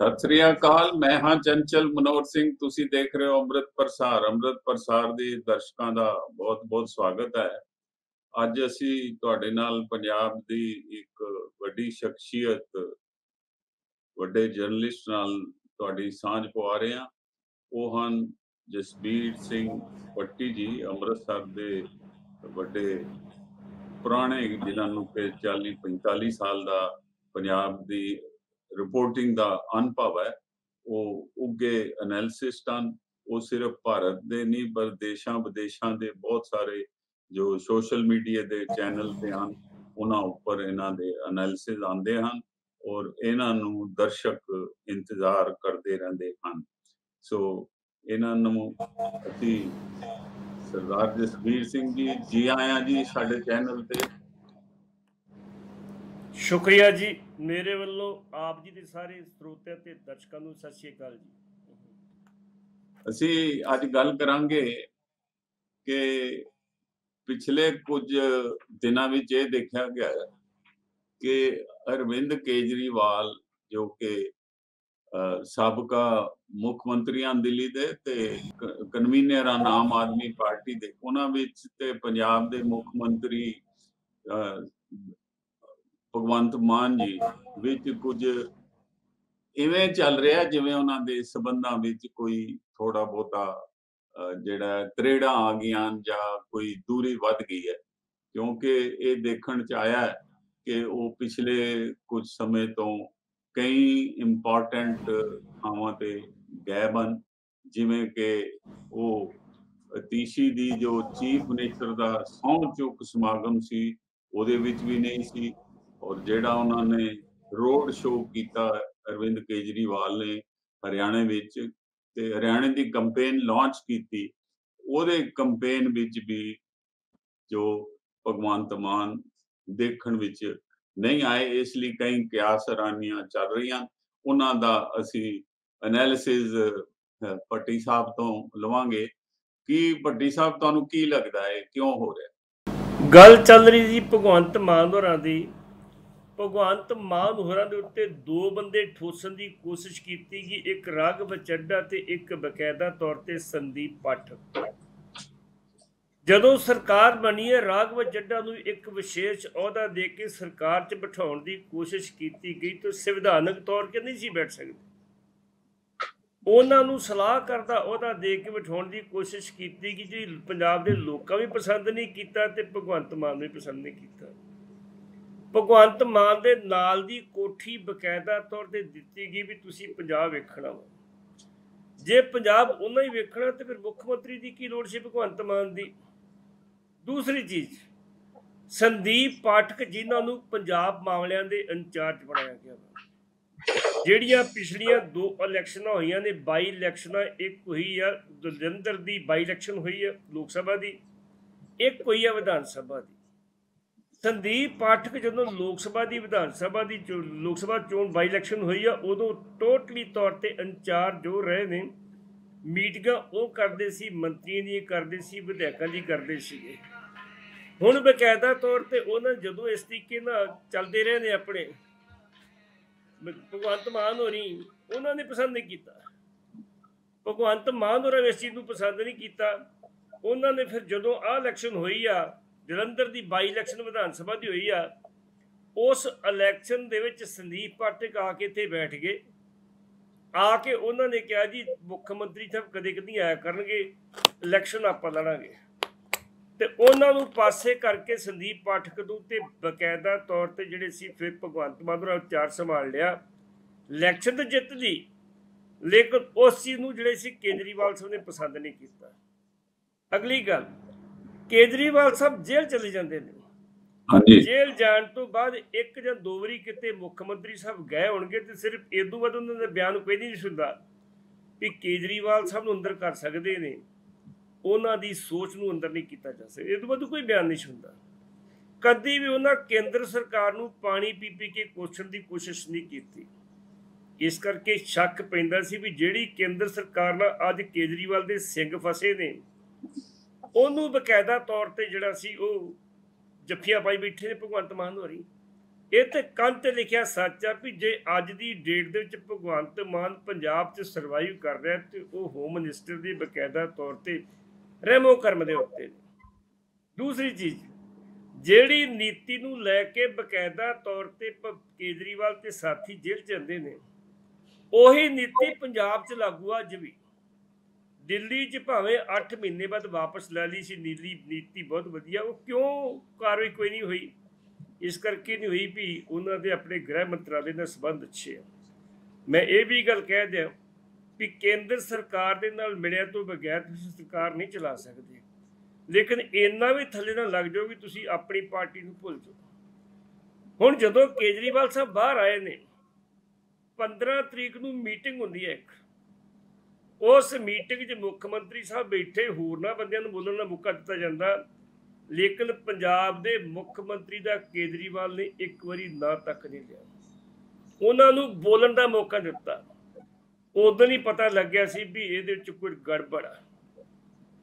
ਸਤਿ ਸ੍ਰੀ ਅਕਾਲ, ਮੈਂ ਹਾਂ ਚੰਚਲ ਮਨੋਹਰ ਸਿੰਘ, ਤੁਸੀਂ ਦੇਖ ਰਹੇ ਹੋ ਅੰਮ੍ਰਿਤ ਪ੍ਰਸਾਰ। ਅੰਮ੍ਰਿਤ ਪ੍ਰਸਾਰ ਦੇ ਦਰਸ਼ਕਾਂ ਦਾ ਬਹੁਤ ਬਹੁਤ ਸਵਾਗਤ ਹੈ। ਅੱਜ ਅਸੀਂ ਤੁਹਾਡੇ ਨਾਲ ਪੰਜਾਬ ਦੀ ਇੱਕ ਵੱਡੀ ਸ਼ਖਸੀਅਤ, ਵੱਡੇ ਜਰਨਲਿਸਟ ਨਾਲ ਤੁਹਾਡੀ ਸਾਂਝ ਪਵਾ ਰਹੇ ਹਾਂ। ਉਹ ਹਨ ਜਸਬੀਰ ਸਿੰਘ ਪੱਟੀ ਜੀ, ਅੰਮ੍ਰਿਤਸਰ ਦੇ ਵੱਡੇ ਪੁਰਾਣੇ ਜਿਨ੍ਹਾਂ ਨੂੰ ਕਿ 40 45 ਸਾਲ ਦਾ ਪੰਜਾਬ ਦੀ ਰਿਪੋਰਟਿੰਗ ਦਾ ਅਨੁਭਵ ਹੈ, ਉਹ ਉੱਗੇ ਐਨਾਲਿਸਿਸਟ ਹਨ ਉਹ ਸਿਰਫ ਭਾਰਤ ਦੇ ਨਹੀਂ, ਪਰ ਦੇਸ਼ਾਂ ਵਿਦੇਸ਼ਾਂ ਦੇ ਬਹੁਤ ਸਾਰੇ ਜੋ ਸੋਸ਼ਲ ਮੀਡੀਆ ਦੇ ਚੈਨਲ ਤੇ ਹਨ, ਉਹਨਾਂ ਉੱਪਰ ਇਹਨਾਂ ਦੇ ਐਨਾਲਿਸਿਸ ਆਉਂਦੇ ਹਨ ਔਰ ਇਹਨਾਂ ਨੂੰ ਦਰਸ਼ਕ ਇੰਤਜ਼ਾਰ ਕਰਦੇ ਰਹਿੰਦੇ ਹਨ। ਸੋ ਇਹਨਾਂ ਨੂੰ ਅਸੀਂ ਸਰਦਾਰ ਜਸਵੀਰ ਸਿੰਘ ਜੀ ਜੀ ਆਇਆਂ ਜੀ ਸਾਡੇ ਚੈਨਲ ਤੇ ਸ਼ੁਕਰੀਆ ਜੀ। ਮੇਰੇ ਵੱਲੋਂ ਆਪ ਜੀ ਦੇ ਸਾਰੇ ਸਰੋਤਿਆਂ ਤੇ ਦਰਸ਼ਕਾਂ ਨੂੰ ਸਤਿ ਸ਼੍ਰੀ ਅਕਾਲ ਜੀ। ਅਸੀਂ ਅੱਜ ਗੱਲ ਕਰਾਂਗੇ ਕਿ ਪਿਛਲੇ ਕੁਝ ਦਿਨਾਂ ਵਿੱਚ ਇਹ ਦੇਖਿਆ ਗਿਆ ਕਿ ਅਰਵਿੰਦ ਕੇਜਰੀਵਾਲ, ਜੋ ਕਿ ਸਾਬਕਾ ਮੁੱਖ ਮੰਤਰੀਆਂ ਦਿੱਲੀ ਦੇ ਤੇ ਕਨਵੀਨਰ ਹਨ ਆਮ ਆਦਮੀ ਪਾਰਟੀ ਦੇ, ਉਹਨਾਂ ਵਿੱਚ ਤੇ ਪੰਜਾਬ ਦੇ ਮੁੱਖ ਮੰਤਰੀ ਭਗਵੰਤ ਮਾਨ ਜੀ ਵਿੱਚ ਕੁਝ ਇਵੇਂ ਚੱਲ ਰਿਹਾ ਜਿਵੇਂ ਉਹਨਾਂ ਦੇ ਸਬੰਧਾਂ ਵਿੱਚ ਕੋਈ ਥੋੜਾ ਬਹੁਤਾ ਜਿਹੜਾ ਤਰੇੜਾਂ ਆ ਗਈਆਂ ਜਾਂ ਕੋਈ ਦੂਰੀ ਵੱਧ ਗਈ ਹੈ। ਕਿਉਂਕਿ ਇਹ ਦੇਖਣ ਚ ਆਇਆ ਹੈ ਕਿ ਉਹ ਪਿਛਲੇ ਕੁਝ ਸਮੇਂ ਤੋਂ ਕਈ ਇੰਪੋਰਟੈਂਟ ਥਾਵਾਂ ਤੇ ਗਏ ਹਨ। ਜਿਵੇਂ ਕਿ ਉਹ ਤੀਸ਼ੀ ਦੀ ਜੋ ਚੀਫ ਮਿਨਿਸਟਰ ਦਾ ਸੌਂ ਚੁੱਕ ਸਮਾਗਮ ਸੀ, ਉਹਦੇ ਵਿੱਚ ਵੀ ਨਹੀਂ ਸੀ। ਔਰ ਜਿਹੜਾ ਉਹਨਾਂ ਨੇ ਰੋਡ ਸ਼ੋਅ ਕੀਤਾ ਅਰਵਿੰਦ ਕੇਜਰੀਵਾਲ ਨੇ ਹਰਿਆਣੇ ਵਿੱਚ ਤੇ ਹਰਿਆਣੇ ਦੀ ਕੈਂਪੇਨ ਲਾਂਚ ਕੀਤੀ, ਉਹਦੇ ਕੈਂਪੇਨ ਵਿੱਚ ਵੀ ਜੋ ਭਗਵੰਤ ਮਾਨ ਦੇਖਣ ਵਿੱਚ ਨਹੀਂ ਆਏ, ਇਸ ਲਈ ਕਈ ਕਿਆਸ ਰਾਨੀਆਂ ਚੱਲ ਰਹੀਆਂ। ਉਹਨਾਂ ਦਾ ਅਸੀਂ ਐਨਾਲਿਸਿਸ ਪੱਟੀ ਸਾਹਿਬ ਤੋਂ ਲਵਾਂਗੇ। ਕਿ ਪੱਟੀ ਸਾਹਿਬ, ਤੁਹਾਨੂੰ ਕੀ ਲੱਗਦਾ ਹੈ? ਕਿਉਂ ਹੋ ਰਿਹਾ? ਗੱਲ ਚੱਲ ਰਹੀ ਜੀ ਭਗਵੰਤ ਮਾਨ ਹੋਰਾਂ ਦੀ। ਭਗਵੰਤ ਮਾਨ ਹੋਰਾਂ ਦੇ ਉੱਤੇ ਦੋ ਬੰਦੇ ਠੋਸਣ ਦੀ ਕੋਸ਼ਿਸ਼ ਕੀਤੀ ਕਿ ਇੱਕ ਰਾਘਵ ਚੱਡਾ ਤੇ ਇੱਕ ਬਕਾਇਦਾ ਤੌਰ ਤੇ ਸੰਦੀਪ ਪਾਠਕ ਜਦੋਂ ਸਰਕਾਰ ਬਣੀ ਹੈ, ਰਾਘਵ ਚੱਡਾ ਨੂੰ ਇੱਕ ਵਿਸ਼ੇਸ਼ ਅਹੁਦਾ ਦੇ ਕੇ ਸਰਕਾਰ 'ਚ ਬਿਠਾਉਣ ਦੀ ਕੋਸ਼ਿਸ਼ ਕੀਤੀ ਗਈ ਤਾਂ ਸੰਵਿਧਾਨਕ ਤੌਰ ਤੇ ਨਹੀਂ ਸੀ ਬੈਠ ਸਕਦੇ। ਉਹਨਾਂ ਨੂੰ ਸਲਾਹ ਕਰਦਾ ਅਹੁਦਾ ਦੇ ਕੇ ਬਿਠਾਉਣ ਦੀ ਕੋਸ਼ਿਸ਼ ਕੀਤੀ ਕਿ ਜਿਹੜੀ ਪੰਜਾਬ ਦੇ ਲੋਕਾਂ ਵੀ ਪਸੰਦ ਨਹੀਂ ਕੀਤਾ ਤੇ ਭਗਵੰਤ ਮਾਨ ਵੀ ਪਸੰਦ ਨਹੀਂ ਕੀਤਾ। ਭਗਵੰਤ ਮਾਨ ਦੇ ਨਾਲ ਦੀ ਕੋਠੀ ਬਕਾਇਦਾ ਤੌਰ ਤੇ ਦਿੱਤੀ ਗਈ ਵੀ ਤੁਸੀਂ ਪੰਜਾਬ ਵੇਖਣਾ ਵਾ। ਜੇ ਪੰਜਾਬ ਉਹਨਾਂ ਹੀ ਵੇਖਣਾ, ਤੇ ਫਿਰ ਮੁੱਖ ਮੰਤਰੀ ਦੀ ਕੀ ਲੋੜ ਸੀ ਭਗਵੰਤ ਮਾਨ ਦੀ? ਦੂਸਰੀ ਚੀਜ਼, ਸੰਦੀਪ ਪਾਠਕ ਜਿਨ੍ਹਾਂ ਨੂੰ ਪੰਜਾਬ ਮਾਮਲਿਆਂ ਦੇ ਇੰਚਾਰਜ ਬਣਾਇਆ ਗਿਆ ਜਿਹੜੀਆਂ ਪਿਛਲੀਆਂ ਦੋ ਇਲੈਕਸ਼ਨਾਂ ਹੋਈਆਂ ਨੇ, ਬਾਈ ਇਲੈਕਸ਼ਨਾਂ, ਇੱਕ ਹੋਈ ਆ ਦਲਿੰਦਰ ਦੀ, ਬਾਈ ਇਲੈਕਸ਼ਨ ਹੋਈ ਆ ਲੋਕ ਸਭਾ ਦੀ, ਇੱਕ ਹੋਈ ਆ ਵਿਧਾਨ ਸਭਾ ਦੀ। ਸੰਦੀਪ ਪਾਠਕ ਜਦੋਂ ਲੋਕ ਸਭਾ ਦੀ, ਵਿਧਾਨ ਸਭਾ ਦੀ ਲੋਕ ਸਭਾ ਚੋਣ ਬਾਈ ਇਲੈਕਸ਼ਨ ਹੋਈ ਆ, ਉਦੋਂ ਟੋਟਲੀ ਤੌਰ ਤੇ ਇੰਚਾਰਜ ਜੋ ਰਹੇ ਨੇ, ਮੀਟਿੰਗਾਂ ਉਹ ਕਰਦੇ ਸੀ, ਮੰਤਰੀਆਂ ਦੀ ਕਰਦੇ ਸੀ, ਵਿਧਾਇਕਾਂ ਦੀ ਕਰਦੇ ਸੀਗੇ। ਹੁਣ ਬਕਾਇਦਾ ਤੌਰ ਤੇ ਉਹਨਾਂ ਜਦੋਂ ਇਸ ਤਰੀਕੇ ਨਾਲ ਚੱਲਦੇ ਰਹੇ ਨੇ ਆਪਣੇ ਭਗਵੰਤ ਮਾਨ ਹੋਰੀ, ਉਹਨਾਂ ਨੇ ਪਸੰਦ ਨਹੀਂ ਕੀਤਾ। ਭਗਵੰਤ ਮਾਨ ਹੋਰਾਂ ਇਸ ਚੀਜ਼ ਨੂੰ ਪਸੰਦ ਨਹੀਂ ਕੀਤਾ। ਉਹਨਾਂ ਨੇ ਫਿਰ ਜਦੋਂ ਆਹ ਇਲੈਕਸ਼ਨ ਹੋਈ ਆ ਜਲੰਧਰ ਦੀ ਬਾਈ ਇਲੈਕਸ਼ਨ ਵਿਧਾਨ ਸਭਾ ਦੀ ਹੋਈ ਆ, ਉਸ ਇਲੈਕਸ਼ਨ ਦੇ ਵਿੱਚ ਸੰਦੀਪ ਪਾਠਕ ਆ ਕੇ ਇੱਥੇ ਬੈਠ ਗਏ। ਆ ਕੇ ਉਹਨਾਂ ਨੇ ਕਿਹਾ ਜੀ, ਮੁੱਖ ਮੰਤਰੀ ਸਾਹਿਬ ਕਦੇ ਕਦੀ ਆਇਆ ਕਰਨਗੇ, ਇਲੈਕਸ਼ਨ ਆਪਾਂ ਲੜਾਂਗੇ। ਤੇ ਉਹਨਾਂ ਨੂੰ ਪਾਸੇ ਕਰਕੇ ਸੰਦੀਪ ਪਾਠਕ ਨੂੰ ਤੇ ਬਕਾਇਦਾ ਤੌਰ ਤੇ ਜਿਹੜੇ ਸੀ, ਫਿਰ ਭਗਵੰਤ ਮਾਨ ਦਾ ਚਾਰ ਸੰਭਾਲ ਲਿਆ। ਇਲੈਕਸ਼ਨ ਤੇ ਜਿੱਤ ਲਈ, ਲੇਕਿਨ ਉਸ ਚੀਜ਼ ਨੂੰ ਜਿਹੜੇ ਸੀ, ਕੇਜਰੀਵਾਲ ਸਾਹਿਬ ਨੇ ਪਸੰਦ ਨਹੀਂ ਕੀਤਾ। ਅਗਲੀ ਗੱਲ ਕੇਜਰੀਵਾਲ ਸਾਹਿਬ ਜੇਲ੍ਹ ਚਲੇ ਜਾਂਦੇ ਨੇ। ਹਾਂਜੀ। ਜੇਲ੍ਹ ਜਾਣ ਤੋਂ ਬਾਅਦ ਇੱਕ ਜਾਂ ਦੋ ਵਾਰੀ ਕਿਤੇ ਮੁੱਖ ਮੰਤਰੀ ਸਾਹਿਬ ਗਏ ਹੋਣਗੇ ਤੇ ਸਿਰਫ ਇਦੋਂ ਬਾਅਦ ਉਹਨਾਂ ਦਾ ਬਿਆਨ ਕੋਈ ਨਹੀਂ ਸੁਣਦਾ ਵੀ ਕੇਜਰੀਵਾਲ ਸਾਹਿਬ ਨੂੰ ਅੰਦਰ ਕਰ ਸਕਦੇ ਨੇ। ਉਹਨਾਂ ਦੀ ਸੋਚ ਨੂੰ ਅੰਦਰ ਨਹੀਂ ਕੀਤਾ ਜਾ ਸਕਦਾ। ਇਹ ਤੋਂ ਬਾਅਦ ਕੋਈ ਬਿਆਨ ਨਹੀਂ ਸੁਣਦਾ ਕਦੀ ਵੀ ਉਹਨਾਂ ਕੇਂਦਰ ਸਰਕਾਰ ਨੂੰ ਪਾਣੀ ਪੀ ਪੀ ਕੇ ਕੋਸ਼ਣ ਦੀ ਕੋਸ਼ਿਸ਼ ਨਹੀਂ ਕੀਤੀ। ਇਸ ਕਰਕੇ ਸ਼ੱਕ ਪੈਂਦਾ ਸੀ ਵੀ ਜਿਹੜੀ ਕੇਂਦਰ ਸਰਕਾਰ ਨਾਲ ਅੱਜ ਕੇਜਰੀਵਾਲ ਦੇ ਸਿੰਘ ਫਸੇ ਨੇ ਉਹਨੂੰ ਬਕਾਇਦਾ ਤੌਰ ਤੇ ਜਿਹੜਾ ਸੀ ਉਹ ਜੱਫੀਆਂ ਪਾਈ ਬੈਠੇ ਨੇ ਭਗਵੰਤ ਮਾਨ ਹੋਰੀ। ਇਹ ਤੇ ਕੰਨ ਤੇ ਲਿਖਿਆ ਸੱਚ ਆ ਵੀ ਜੇ ਅੱਜ ਦੀ ਡੇਟ ਦੇ ਵਿੱਚ ਭਗਵੰਤ ਮਾਨ ਪੰਜਾਬ 'ਚ ਸਰਵਾਈਵ ਕਰ ਰਿਹਾ ਤੇ ਉਹ ਹੋਮ ਮਿਨਿਸਟਰ ਦੀ ਬਕਾਇਦਾ ਤੌਰ ਤੇ ਰਹਿਮੋ ਕਰਮ ਦੇ ਉੱਤੇ ਦੂਸਰੀ ਚੀਜ਼, ਜਿਹੜੀ ਨੀਤੀ ਨੂੰ ਲੈ ਕੇ ਬਕਾਇਦਾ ਤੌਰ ਤੇ ਕੇਜਰੀਵਾਲ ਤੇ ਸਾਥੀ ਜੇਲ੍ਹ 'ਚ ਜਾਂਦੇ ਨੇ, ਉਹੀ ਨੀਤੀ ਪੰਜਾਬ 'ਚ ਲਾਗੂ ਆ ਅੱਜ ਵੀ। ਦਿੱਲੀ 'ਚ ਭਾਵੇਂ 8 ਮਹੀਨੇ ਬਾਅਦ ਵਾਪਸ ਲੈ ਲਈ ਸੀ, ਨੀਲੀ ਨੀਤੀ ਬਹੁਤ ਵਧੀਆ, ਉਹ ਕਿਉਂ ਕਾਰਵਾਈ ਕੋਈ ਨਹੀਂ ਹੋਈ? ਇਸ ਕਰਕੇ ਨਹੀਂ ਹੋਈ ਵੀ ਉਹਨਾਂ ਦੇ ਆਪਣੇ ਗ੍ਰਹਿ ਮੰਤਰਾਲੇ ਨਾਲ ਸੰਬੰਧ ਅੱਛੇ ਆ। ਮੈਂ ਇਹ ਵੀ ਗੱਲ ਕਹਿ ਦਿਆਂ ਵੀ ਕੇਂਦਰ ਸਰਕਾਰ ਦੇ ਨਾਲ ਮਿਲਿਆ ਤੋਂ ਬਗੈਰ ਤੁਸੀਂ ਸਰਕਾਰ ਨਹੀਂ ਚਲਾ ਸਕਦੇ। ਲੇਕਿਨ ਇੰਨਾ ਵੀ ਥੱਲੇ ਨਾ ਲੱਗ ਜਾਓ ਵੀ ਤੁਸੀਂ ਆਪਣੀ ਪਾਰਟੀ ਨੂੰ ਭੁੱਲ ਜਾਓ। ਹੁਣ ਜਦੋਂ ਕੇਜਰੀਵਾਲ ਸਾਹਿਬ ਬਾਹਰ ਆਏ ਨੇ 15 ਤਰੀਕ ਨੂੰ ਮੀਟਿੰਗ ਹੁੰਦੀ ਹੈ ਇੱਕ। ਉਸ ਮੀਟਿੰਗ 'ਚ ਮੁੱਖ ਮੰਤਰੀ ਸਾਹਿਬ ਬੈਠੇ ਹੋਰਨਾਂ ਬੰਦਿਆਂ ਨੂੰ ਬੋਲਣ ਦਾ ਮੌਕਾ ਦਿੱਤਾ ਜਾਂਦਾ। ਲੇਕਿਨ ਪੰਜਾਬ ਦੇ ਮੁੱਖ ਮੰਤਰੀ ਦਾ ਕੇਜਰੀਵਾਲ ਨੇ ਇੱਕ ਵਾਰੀ ਨਾਂ ਤੱਕ ਨਹੀਂ ਲਿਆ। ਉਹਨਾਂ ਨੂੰ ਬੋਲਣ ਦਾ ਮੌਕਾ ਦਿੱਤਾ। ਉਦੋਂ ਹੀ ਪਤਾ ਲੱਗਿਆ ਸੀ ਵੀ ਇਹਦੇ ਵਿੱਚ ਕੋਈ ਗੜਬੜ ਆ।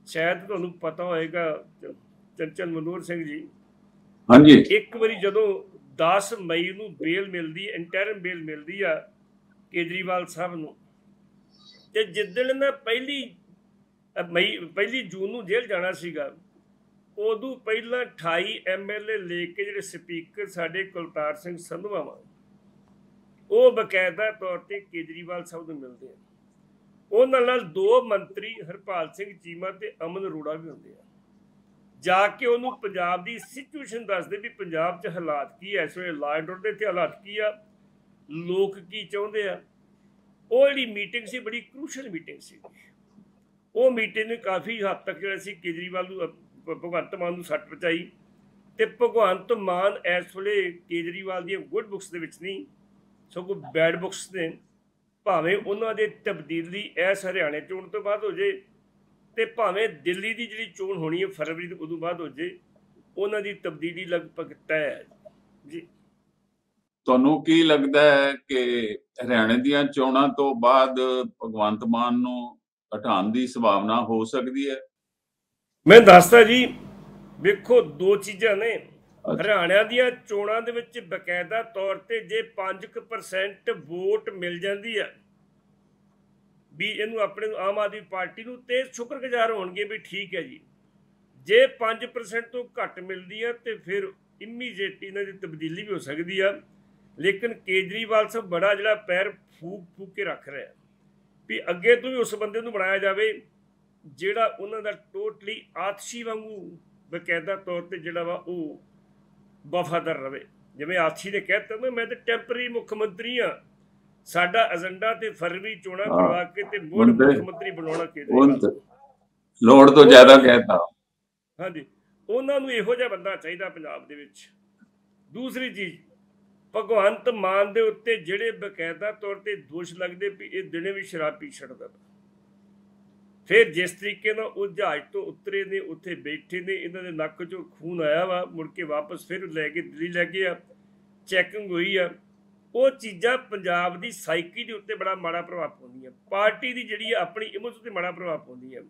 ਸ਼ਾਇਦ ਤੁਹਾਨੂੰ ਪਤਾ ਹੋਏਗਾ ਚ- ਚੰਚਲ ਮਨੋਹਰ ਸਿੰਘ ਜੀ। ਹਾਂਜੀ। ਇੱਕ ਵਾਰੀ ਜਦੋਂ 10 ਮਈ ਨੂੰ ਬੇਲ ਮਿਲਦੀ ਇੰਟਰਮ ਬੇਲ ਮਿਲਦੀ ਆ ਕੇਜਰੀਵਾਲ ਸਾਹਿਬ ਨੂੰ ਤੇ ਜਿੱਦਣ ਨਾ ਪਹਿਲੀ ਮਈ, ਪਹਿਲੀ ਜੂਨ ਨੂੰ ਜੇਲ੍ਹ ਜਾਣਾ ਸੀਗਾ, ਉਦੋਂ ਪਹਿਲਾਂ 28 ਐਮਐਲਏ ਲੈ ਕੇ ਜਿਹੜੇ ਸਪੀਕਰ ਸਾਡੇ ਕੁਲਤਾਰ ਸਿੰਘ ਸੰਧਵਾ ਵਾ ਉਹ ਬਕਾਇਦਾ ਤੌਰ ਤੇ ਕੇਜਰੀਵਾਲ ਸਾਹਿਬ ਨੂੰ ਮਿਲਦੇ ਆ। ਉਹਨਾਂ ਨਾਲ ਦੋ ਮੰਤਰੀ ਹਰਪਾਲ ਸਿੰਘ ਚੀਮਾ ਤੇ ਅਮਨ ਅਰੋੜਾ ਵੀ ਹੁੰਦੇ ਆ। ਜਾ ਕੇ ਉਹਨੂੰ ਪੰਜਾਬ ਦੀ ਸਿਚੁਏਸ਼ਨ ਦੱਸਦੇ ਵੀ ਪੰਜਾਬ 'ਚ ਹਾਲਾਤ ਕੀ ਐ ਇਸ ਵੇਲੇ ਲਾਅ ਐਂਡ ਆਰਡਰ ਦੇ ਇੱਥੇ ਹਾਲਾਤ ਕੀ ਆ, ਲੋਕ ਕੀ ਚਾਹੁੰਦੇ ਆ ਉਹ ਜਿਹੜੀ ਮੀਟਿੰਗ ਸੀ, ਬੜੀ ਕ੍ਰੂਸ਼ਲ ਮੀਟਿੰਗ ਸੀ। ਉਹ ਮੀਟਿੰਗ ਨੇ ਕਾਫੀ ਹੱਦ ਤੱਕ ਜਿਹੜਾ ਸੀ, ਕੇਜਰੀਵਾਲ ਨੂੰ ਭਗਵੰਤ ਮਾਨ ਨੂੰ ਸੱਟ ਪਹੁੰਚਾਈ ਤੇ ਭਗਵੰਤ ਮਾਨ ਇਸ ਵੇਲੇ ਕੇਜਰੀਵਾਲ ਦੀਆਂ ਗੁੱਡ ਬੁੱਕਸ ਦੇ ਵਿੱਚ ਨਹੀਂ ਸਗੋਂ ਬੈਡ ਬੁੱਕਸ ਨੇ। ਭਾਵੇਂ ਉਹਨਾਂ ਦੇ ਤਬਦੀਲੀ ਇਸ ਹਰਿਆਣੇ ਚੋਣ ਤੋਂ ਬਾਅਦ ਹੋ ਜੇ ਤੇ ਭਾਵੇਂ ਦਿੱਲੀ ਦੀ ਜਿਹੜੀ ਚੋਣ ਹੋਣੀ ਹੈ ਫਰਵਰੀ ਤੋਂ ਉਦੋਂ ਬਾਅਦ ਹੋ ਜੇ, ਉਹਨਾਂ ਦੀ ਤਬਦੀਲੀ ਲਗਭਗ ਤੈਅ ਹੈ। ਜੀ। ਤੁਹਾਨੂੰ ਕੀ ਲੱਗਦਾ ਹੈ ਕਿ ਹਰਿਆਣੇ ਦੀਆਂ ਚੋਣਾਂ ਤੋਂ ਬਾਅਦ ਭਗਵੰਤ ਮਾਨ ਨੂੰ ਹਟਾਉਣ ਦੀ ਸੰਭਾਵਨਾ ਹੋ ਸਕਦੀ ਹੈ? ਮੈਂ ਦੱਸਦਾ ਜੀ ਵੇਖੋ ਦੋ ਚੀਜ਼ਾਂ ਨੇ। ਹਰਿਆਣਾ ਦੀਆਂ ਚੋਣਾਂ ਦੇ ਵਿੱਚ ਬਕਾਇਦਾ ਤੌਰ ਤੇ ਜੇ 5% ਵੋਟ ਮਿਲ ਜਾਂਦੀ ਹੈ ਵੀ ਇਹਨੂੰ ਆਪਣੇ ਆਮ ਆਦਮੀ ਪਾਰਟੀ ਨੂੰ ਤੇ ਸ਼ੁਕਰਗੁਜ਼ਾਰ ਹੋਣਗੇ ਵੀ ਠੀਕ ਹੈ ਜੀ। ਜੇ 5% ਤੋਂ ਘੱਟ ਮਿਲਦੀ ਹੈ ਤੇ ਫਿਰ ਇਮੀਡੀਏਟ ਇਹਨਾਂ ਦੀ ਤਬਦੀਲੀ ਵੀ ਹੋ ਸਕਦੀ ਆ। ਲੇਕਿਨ ਕੇਜਰੀਵਾਲ ਸਾਹਿਬ ਬੜਾ ਜਿਹੜਾ ਪੈਰ ਫੂਕ ਫੂਕ ਕੇ ਰੱਖ ਰਿਹਾ ਵੀ ਅੱਗੇ ਤੋਂ ਵੀ ਉਸ ਬੰਦੇ ਨੂੰ ਬਣਾਇਆ ਜਾਵੇ ਜਿਹੜਾ ਉਹਨਾਂ ਦਾ ਟੋਟਲੀ ਆਤਸ਼ੀ ਵਾਂਗੂ ਬਕਾਇਦਾ ਤੌਰ ਤੇ ਜਿਹੜਾ ਵਾ ਉਹ ਵਫਾਦਾਰ ਰਵੇ। ਜਿਵੇਂ ਆਤਸ਼ੀ ਨੇ ਕਹਿ ਦਿੱਤਾ ਨਾ ਮੈਂ ਤੇ ਟੈਂਪਰੇਰੀ ਮੁੱਖ ਮੰਤਰੀ ਆ ਸਾਡਾ ਏਜੰਡਾ ਤੇ ਫਰਵਰੀ ਚੋਣਾਂ। ਕਰਵਾ ਕੇ ਤੇ ਮੁੜ ਮੁੱਖ ਮੰਤਰੀ ਬਣਾਉਣਾ ਕੇਜਰੀਵਾਲ ਲੋੜ ਤੋਂ ਜ਼ਿਆਦਾ ਕਹਿਤਾ। ਹਾਂਜੀ। ਉਹਨਾਂ ਨੂੰ ਇਹੋ ਜਿਹਾ ਬੰਦਾ ਚਾਹੀਦਾ ਪੰਜਾਬ ਦੇ ਵਿੱਚ। ਦੂਸਰੀ ਚੀਜ਼ ਭਗਵੰਤ ਮਾਨ ਦੇ ਉੱਤੇ ਜਿਹੜੇ ਬਕਾਇਦਾ ਤੌਰ ਤੇ ਦੋਸ਼ ਲੱਗਦੇ ਵੀ ਇਹ ਦਿਨੇ ਵੀ ਸ਼ਰਾਬ ਪੀ ਛੱਡਦਾ ਵਾ। ਫਿਰ ਜਿਸ ਤਰੀਕੇ ਨਾਲ ਉਹ ਜਹਾਜ਼ ਤੋਂ ਉਤਰੇ ਨੇ, ਉੱਥੇ ਬੈਠੇ ਨੇ, ਇਹਨਾਂ ਦੇ ਨੱਕ 'ਚੋਂ ਖੂਨ ਆਇਆ ਵਾ, ਮੁੜ ਕੇ ਵਾਪਸ ਫਿਰ ਲੈ ਕੇ ਦਿੱਲੀ ਲੈ ਕੇ ਆ, ਚੈਕਿੰਗ ਹੋਈ ਆ। ਉਹ ਚੀਜ਼ਾਂ ਪੰਜਾਬ ਦੀ ਸਾਈਕੀ ਦੇ ਉੱਤੇ ਬੜਾ ਮਾੜਾ ਪ੍ਰਭਾਵ ਪਾਉਂਦੀਆਂ। ਪਾਰਟੀ ਦੀ ਜਿਹੜੀ ਆ, ਆਪਣੀ ਇਮੇਜ ਉੱਤੇ ਮਾੜਾ ਪ੍ਰਭਾਵ ਪਾਉਂਦੀਆਂ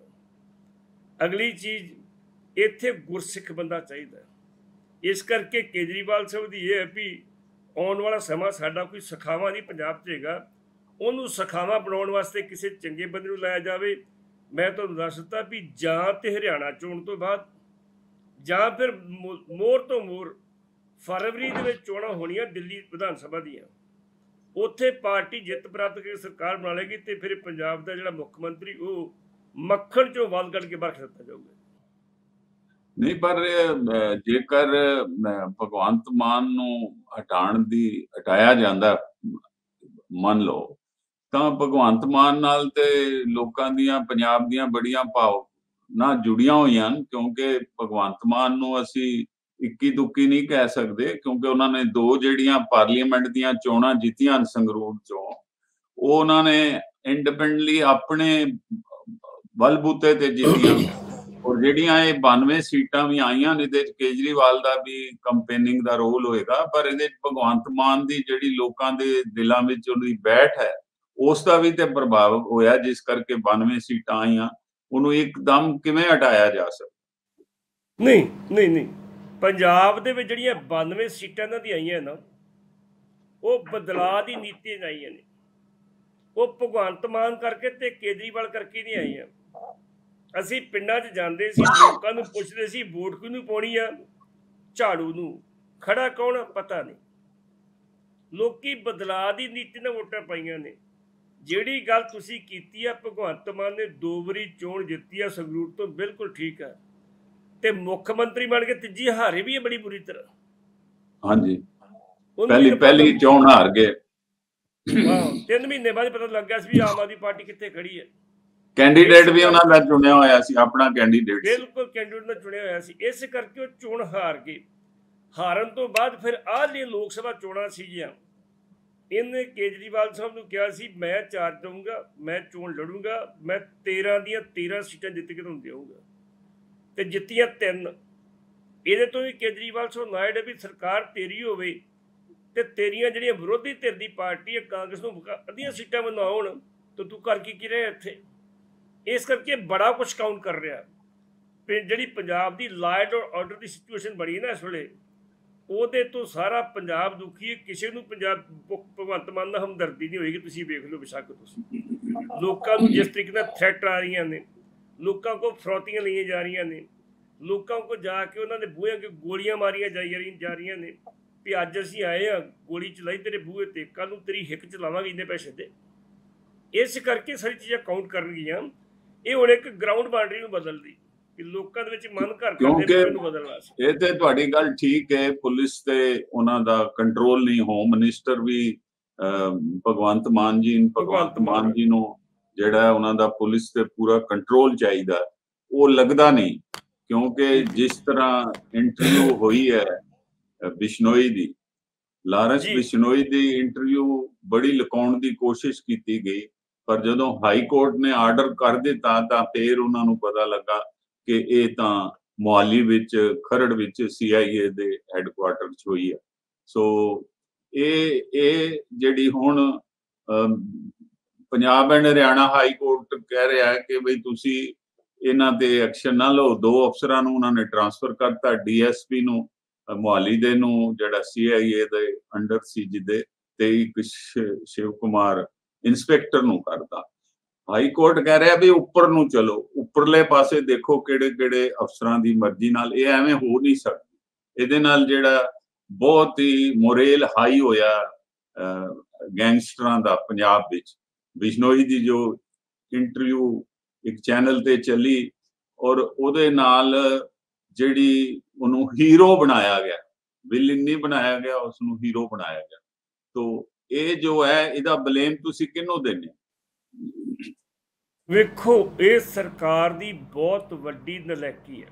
ਅਗਲੀ ਚੀਜ਼, ਇੱਥੇ ਗੁਰਸਿੱਖ ਬੰਦਾ ਚਾਹੀਦਾ। ਇਸ ਕਰਕੇ ਕੇਜਰੀਵਾਲ ਸਾਹਿਬ ਦੀ ਇਹ ਹੈ ਵੀ ਆਉਣ ਵਾਲਾ ਸਮਾਂ ਸਾਡਾ ਕੋਈ ਸਖਾਵਾ ਨਹੀਂ ਪੰਜਾਬ 'ਚ ਹੈਗਾ। ਉਹਨੂੰ ਸਖਾਵਾ ਬਣਾਉਣ ਵਾਸਤੇ ਕਿਸੇ ਚੰਗੇ ਬੰਦੇ ਨੂੰ ਲਾਇਆ ਜਾਵੇ। ਮੈਂ ਤੁਹਾਨੂੰ ਦੱਸ ਦਿੱਤਾ ਵੀ ਜਾਂ ਤੇ ਹਰਿਆਣਾ ਚੋਣ ਤੋਂ ਬਾਅਦ ਜਾਂ ਫਿਰ ਮੋ- ਮੋਰ ਤੋਂ ਮੋਰ ਫਰਵਰੀ ਦੇ ਵਿੱਚ ਚੋਣਾਂ ਹੋਣੀਆਂ ਦਿੱਲੀ ਵਿਧਾਨ ਸਭਾ ਦੀਆਂ। ਉੱਥੇ ਪਾਰਟੀ ਜਿੱਤ ਪ੍ਰਾਪਤ ਕਰਕੇ ਸਰਕਾਰ ਬਣਾ ਲੇਗੀ ਤੇ ਫਿਰ ਪੰਜਾਬ ਦਾ ਜਿਹੜਾ ਮੁੱਖ ਮੰਤਰੀ ਉਹ ਮੱਖਣ ਚੋਂ ਵੱਲ ਕੱਢ ਕੇ ਬਰਖ ਦਿੱਤਾ ਜਾਊਗਾ। ਨਹੀਂ, ਪਰ ਜੇਕਰ ਭਗਵੰਤ ਮਾਨ ਨੂੰ ਹਟਾਉਣ ਦੀ, ਹਟਾਇਆ ਜਾਂਦਾ, ਮੰਨ ਲਓ, ਤਾਂ ਭਗਵੰਤ ਮਾਨ ਨਾਲ ਤੇ ਲੋਕਾਂ ਦੀਆਂ, ਪੰਜਾਬ ਦੀਆਂ ਬੜੀਆਂ ਭਾਵ ਨਾ ਜੁੜੀਆਂ ਹੋਈਆਂ ਹਨ, ਕਿਉਂਕਿ ਭਗਵੰਤ ਮਾਨ ਨੂੰ ਅਸੀਂ ਇੱਕੀ ਦੁੱਕੀ ਨਹੀਂ ਕਹਿ ਸਕਦੇ, ਕਿਉਂਕਿ ਉਹਨਾਂ ਨੇ ਦੋ ਜਿਹੜੀਆਂ ਪਾਰਲੀਮੈਂਟ ਦੀਆਂ ਚੋਣਾਂ ਜਿੱਤੀਆਂ ਹਨ ਸੰਗਰੂਰ ਚੋਂ, ਉਹ ਉਹਨਾਂ ਨੇ ਇੰਡੀਪੈਂਡੈਂਟਲੀ ਆਪਣੇ ਬਲਬੂਤੇ ਤੇ ਜਿੱਤੀਆਂ। ਔਰ ਜਿਹੜੀਆਂ ਇਹ 92 ਸੀਟਾਂ ਵੀ ਆਈਆਂ ਨੇ, ਇਹਦੇ ਚ ਕੇਜਰੀਵਾਲ ਦਾ ਵੀ ਕੰਪੇਨਿੰਗ ਦਾ ਰੋਲ ਹੋਏਗਾ, ਪਰ ਇਹਦੇ ਭਗਵੰਤ ਮਾਨ ਦੀ ਜਿਹੜੀ ਲੋਕਾਂ ਦੇ ਦਿਲਾਂ ਵਿੱਚ ਉਹਦੀ ਬੈਠ ਹੈ, ਉਸ ਦਾ ਵੀ ਤੇ ਪ੍ਰਭਾਵ ਹੋਇਆ, ਜਿਸ ਕਰਕੇ 92 ਸੀਟਾਂ ਆਈਆਂ, ਉਹਨੂੰ ਇੱਕਦਮ ਕਿਵੇਂ ਹਟਾਇਆ ਜਾ ਸਕਦਾ? ਨਹੀਂ ਨਹੀਂ ਨਹੀਂ। ਪੰਜਾਬ ਦੇ ਵਿੱਚ ਜਿਹੜੀਆਂ 92 ਸੀਟਾਂ ਇਹਨਾਂ ਦੀਆਂ ਆਈਆਂ ਨਾ, ਉਹ ਬਦਲਾਅ ਦੀ ਨੀਤੀ ਆਈਆਂ ਨੇ। ਉਹ ਭਗਵੰਤ ਮਾਨ ਕਰਕੇ ਤੇ ਕੇਜਰੀਵਾਲ ਕਰਕੇ ਨਹੀਂ ਆਈਆਂ। ਅਸੀਂ ਪਿੰਡਾਂ 'ਚ ਜਾਂਦੇ ਸੀ ਲੋਕਾਂ ਨੂੰ ਪੁੱਛਦੇ ਸੀ ਵੋਟ ਕਿਹਨੂੰ ਪਾਉਣੀ ਆ? ਝਾੜੂ ਨੂੰ। ਖੜਾ ਕੌਣ? ਪਤਾ ਨਹੀਂ। ਲੋਕੀ ਬਦਲਾਅ ਦੀ ਨੀਤੀ ਨਾਲ ਵੋਟਾਂ ਪਾਈਆਂ ਨੇ। ਜਿਹੜੀ ਗੱਲ ਤੁਸੀਂ ਕੀਤੀ ਆ ਭਗਵੰਤ ਮਾਨ ਨੇ ਦੋ ਵਾਰੀ ਚੋਣ ਜਿੱਤੀ ਆ ਸੰਗਰੂਰ ਤੋਂ ਬਿਲਕੁਲ ਠੀਕ ਆ। ਤੇ ਮੁੱਖ ਮੰਤਰੀ ਬਣ ਕੇ ਤੀਜੀ ਹਾਰੇ ਵੀ ਹੈ ਬੜੀ ਬੁਰੀ ਤਰ੍ਹਾਂ। ਹਾਂਜੀ। ਪਹਿਲੀ ਪਹਿਲੀ ਚੋਣ ਹਾਰ ਗਏ। ਹਾਂ ਤਿੰਨ ਮਹੀਨੇ ਬਾਅਦ ਪਤਾ ਲੱਗਾ ਸੀ ਵੀ ਆਮ ਆਦਮੀ ਪਾਰਟੀ ਕਿੱਥੇ ਖੜੀ ਹੈ। ਕੈਂਡੀਡੇਟ ਵੀ ਉਹਨਾਂ ਦਾ ਚੁਣਿਆ ਹੋਇਆ ਸੀ, ਆਪਣਾ ਕੈਂਡੀਡੇਟ ਬਿਲਕੁਲ ਕੈਂਡੀਡੇਟ ਨੇ ਚੁਣਿਆ ਹੋਇਆ ਸੀ। ਇਸ ਕਰਕੇ ਉਹ ਚੋਣ ਹਾਰ ਗਏ। ਹਾਰਨ ਤੋਂ ਬਾਅਦ ਫਿਰ ਆਹ ਲਈ ਲੋਕ ਸਭਾ ਚੋਣਾਂ ਸੀਗੀਆਂ, ਇਹਨੇ ਕੇਜਰੀਵਾਲ ਸਾਹਿਬ ਨੂੰ ਕਿਹਾ ਸੀ, ਮੈਂ ਚਾਰਜ ਦਊਂਗਾ, ਮੈਂ ਚੋਣ ਲੜੂੰਗਾ, ਮੈਂ 13 ਦੀਆਂ 13 ਸੀਟਾਂ ਜਿੱਤ ਕੇ ਤੁਹਾਨੂੰ ਦੇਵਾਂਗਾ ਤੇ ਜਿੱਤੀਆਂ ਤਿੰਨ। ਇਹਦੇ ਤੋਂ ਵੀ ਕੇਜਰੀਵਾਲ ਸਾਹਿਬ ਨਾਇਡ ਵੀ ਸਰਕਾਰ ਤੇਰੀ ਹੋਵੇ ਤੇ ਤੇਰੀਆਂ ਜਿਹੜੀਆਂ ਵਿਰੋਧੀ ਧਿਰ ਦੀ ਪਾਰਟੀ ਹੈ, ਕਾਂਗਰਸ ਨੂੰ ਅੱਧੀਆਂ ਸੀਟਾਂ ਬਣਾਉਣ ਤਾਂ ਤੂੰ ਕਰ ਕੀ ਕੀ ਰਿਹਾ ਇੱਥੇ? ਇਸ ਕਰਕੇ ਬੜਾ ਕੁਝ ਕਾਊਂਟ ਕਰ ਰਿਹਾ। ਜਿਹੜੀ ਪੰਜਾਬ ਦੀ ਲਾਇਡ ਔਰ ਆਰਡਰ ਦੀ ਸਿਚੁਏਸ਼ਨ ਬਣੀ ਨਾ ਇਸ ਵੇਲੇ, ਉਹਦੇ ਤੋਂ ਸਾਰਾ ਪੰਜਾਬ ਦੁਖੀ ਹੈ। ਕਿਸੇ ਨੂੰ ਪੰਜਾਬ ਭ- ਭਗਵੰਤ ਮਾਨ ਨਾਲ ਹਮਦਰਦੀ ਨਹੀਂ ਹੋਏਗੀ। ਤੁਸੀਂ ਵੇਖ ਲਓ ਬਿਸ਼ੱਕ ਤੁਸੀਂ ਲੋਕਾਂ ਨੂੰ ਜਿਸ ਤਰੀਕੇ ਨਾਲ ਥ੍ਰੈਟ ਆ ਰਹੀਆਂ ਨੇ, ਲੋਕਾਂ ਕੋ ਫਰੋਤੀਆਂ ਲਈਆਂ ਜਾ ਰਹੀਆਂ ਨੇ, ਲੋਕਾਂ ਕੋ ਜਾ ਕੇ ਉਹਨਾਂ ਦੇ ਬੂਹੇ ਅੱਗੇ ਗੋਲੀਆਂ ਮਾਰੀਆਂ ਜਾਈ ਜਾ ਰਹੀਆਂ ਨੇ ਵੀ ਅੱਜ ਅਸੀਂ ਆਏ ਆ ਗੋਲੀ ਚਲਾਈ ਤੇਰੇ ਬੂਹੇ ਤੇ ਕੱਲ ਨੂੰ ਤੇਰੀ ਹਿੱਕ ਚਲਾਵਾਂਗੇ ਇੰਨੇ ਪੈਸੇ 'ਤੇ। ਇਸ ਕਰਕੇ ਸਾਰੀ ਚੀਜ਼ਾਂ ਕਾਊਂਟ ਕਰਨਗੀਆਂ। ਇਹ ਹੁਣ ਇੱਕ ਗਰਾਊਂਡ ਬਾਉਂਡਰੀ ਨੂੰ ਬਦਲਦੀ ਕਿ ਲੋਕਾਂ ਦੇ ਵਿੱਚ ਮਨ ਘਰ ਕਰਦੇ ਨੂੰ ਬਦਲਣਾ ਸੀ। ਇਹ ਤੇ ਤੁਹਾਡੀ ਗੱਲ ਠੀਕ ਹੈ ਪੁਲਿਸ ਤੇ ਉਹਨਾਂ ਦਾ ਕੰਟਰੋਲ ਨਹੀਂ ਹੋਮ ਮਿਨਿਸਟਰ ਵੀ ਭਗਵੰਤ ਮਾਨ ਜੀ ਨੂੰ ਭਗਵੰਤ ਮਾਨ ਜੀ ਨੂੰ ਜਿਹੜਾ ਉਹਨਾਂ ਦਾ ਪੁਲਿਸ ਤੇ ਪੂਰਾ ਕੰਟਰੋਲ ਚਾਹੀਦਾ ਉਹ ਲੱਗਦਾ ਨਹੀਂ। ਕਿਉਂਕਿ ਜਿਸ ਤਰ੍ਹਾਂ ਇੰਟਰਵਿਊ ਹੋਈ ਹੈ ਬਿਸ਼ਨੋਈ ਦੀ ਲਾਰੈਂਸ। ਬਿਸ਼ਨੋਈ ਦੀ ਇੰਟਰਵਿਊ ਬੜੀ ਲੁਕਾਉਣ ਦੀ ਕੋਸ਼ਿਸ਼ ਕੀਤੀ ਗਈ। ਪਰ ਜਦੋਂ ਹਾਈ ਕੋਰਟ ਨੇ ਆਰਡਰ ਕਰ ਦਿੱਤਾ ਤਾਂ ਫੇਰ ਉਹਨਾਂ ਨੂੰ ਪਤਾ ਲੱਗਾ ਕਿ ਇਹ ਤਾਂ ਮੁਹਾਲੀ ਵਿੱਚ ਖਰੜ ਵਿੱਚ ਸੀਆਈਏ ਦੇ ਹੈੱਡਕੁਆਰਟਰ 'ਚ ਹੋਈ ਹੈ ਸੋ ਇਹ ਇਹ ਜਿਹੜੀ ਹੁਣ Punjab and Haryana high court ਕਹਿ ਰਿਹਾ ਹੈ ਕਿ ਬਈ ਤੁਸੀਂ ਇਹਨਾਂ ਤੇ ਐਕਸ਼ਨ ਨਾ ਲਓ। ਦੋ ਅਫਸਰਾਂ ਨੂੰ ਉਹਨਾਂ ਨੇ ਟਰਾਂਸਫਰ ਕਰਤਾ ਡੀਐਸਪੀ ਨੂੰ ਅ, ਮੁਹਾਲੀ ਦੇ ਨੂੰ ਜਿਹੜਾ ਸੀਆਈਏ ਦੇ ਅੰਡਰ ਸੀ ਜਿਹਦੇ ਤੇ ਇੱਕ ਸ਼ਿ- ਸ਼ਿਵ ਕੁਮਾਰ ਇਨਸਪੈਕਟਰ ਨੂੰ ਕਰਦਾ। ਹਾਈ ਕੋਰਟ ਕਹਿ ਰਿਹਾ ਵੀ ਉੱਪਰ ਨੂੰ ਚਲੋ, ਉੱਪਰਲੇ ਪਾਸੇ ਦੇਖੋ ਕਿਹੜੇ ਕਿਹੜੇ ਅਫਸਰਾਂ ਦੀ ਮਰਜ਼ੀ ਨਾਲ, ਇਹ ਐਵੇਂ ਹੋ ਨਹੀਂ ਸਕਦੀ। ਇਹਦੇ ਨਾਲ ਜਿਹੜਾ ਬਹੁਤ ਹੀ ਮੋਰੇਲ ਹਾਈ ਹੋਇਆ ਗੈਂਗਸਟਰਾਂ ਦਾ ਪੰਜਾਬ ਵਿੱਚ। ਬਿਸ਼ਨੋਈ ਦੀ ਜੋ ਇੰਟਰਵਿਊ ਇੱਕ ਚੈਨਲ ਤੇ ਚੱਲੀ ਔਰ ਉਹਦੇ ਨਾਲ ਜਿਹੜੀ ਉਹਨੂੰ ਹੀਰੋ ਬਣਾਇਆ ਗਿਆ ਵਿਲਨ ਨਹੀਂ ਬਣਾਇਆ ਗਿਆ ਉਸ ਨੂੰ ਹੀਰੋ ਬਣਾਇਆ ਗਿਆ। ਤੋਂ ਇਹ ਜੋ ਹੈ, ਇਹਦਾ ਬਲੇਮ ਤੁਸੀਂ ਕਿਹਨੂੰ ਦਿੰਦੇ ਵੇਖੋ, ਇਹ ਸਰਕਾਰ ਦੀ ਬਹੁਤ ਵੱਡੀ ਨਲਾਇਕੀ ਹੈ।